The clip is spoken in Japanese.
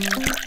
you